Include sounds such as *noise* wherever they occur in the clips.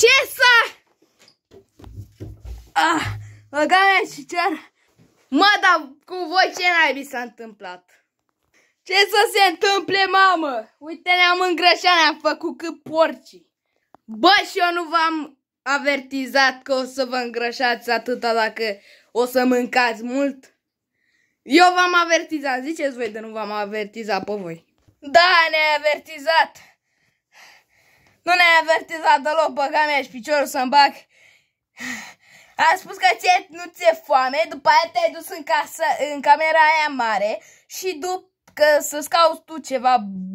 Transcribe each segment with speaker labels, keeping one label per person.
Speaker 1: Ce să... Ah, băga și cer. Mă, dar cu voi ce naibii s-a întâmplat? Ce să se întâmple, mamă? Uite, ne-am îngrășat, ne-am făcut cât porcii. Bă, și eu nu v-am avertizat că o să vă îngrășați atâta dacă o să mâncați mult? Eu v-am avertizat, ziceți voi de nu v-am avertizat pe voi. Da, ne-ai avertizat. Nu ne-ai avertizat deloc, băga mea și piciorul să-mi bag. *sighs* A spus că ție, nu ți-e foame, după aia te-ai dus în, casă, în camera aia mare și după că să-ți cauți tu ceva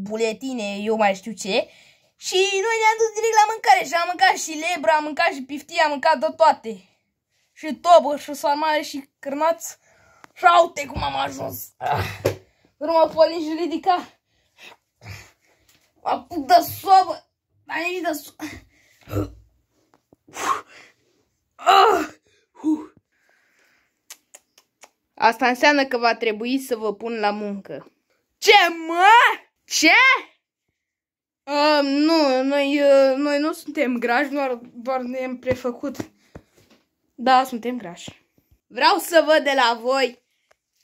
Speaker 1: buletine, eu mai știu ce. Și noi ne-am dus direct la mâncare și am mâncat și lebra, am mâncat și piftie, am mâncat de toate. Și tobă, și sarmale, și cârnați. Și uite cum am ajuns. Urmă polin și ridica. Mă apuc de sobă. Dar nici de sobă. Asta înseamnă că va trebui să vă pun la muncă. Ce, mă? Ce? Uh, nu, noi, uh, noi nu suntem grași, doar, doar ne-am prefăcut. Da, suntem grași. Vreau să văd de la voi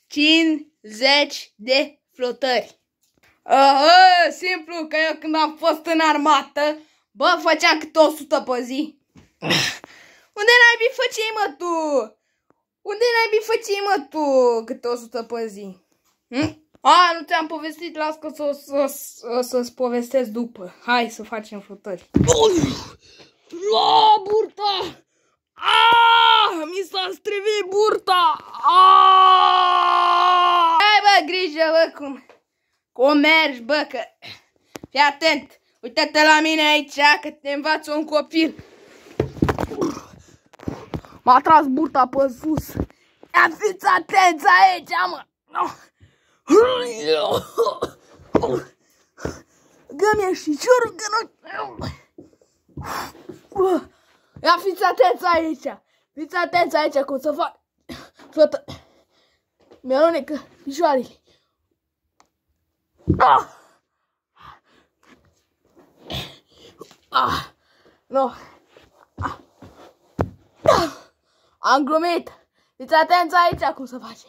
Speaker 1: 50 de flotări. Uh, simplu, că eu când am fost în armată, bă, făceam câte 100 pe zi. *laughs* Unde n-ai făceai, mă, tu? Unde n-ai făceai, mă, tu, câte 100 pe zi? Hm? A, nu ți-am povestit, las că să, să, să, să-ți povestesc după. Hai să facem flotări. La burta! Ah, mi s-a strivit burta! Ah! Hai, bă, grijă, bă, cum, cum mergi, bă, că... Fii atent, uite-te la mine aici, că te învață un copil. M-a tras burta pe sus. Ia fiți atenți aici, mă! No. Gă-mi și ciorul că nu... Ia fiți atenți aici! Fiți atenți aici cum să fac... Flotă... Mi-alunecă picioarele. Ah! Ah! No! Ah! Ah! Am glumit! Fiți atenți aici cum să face.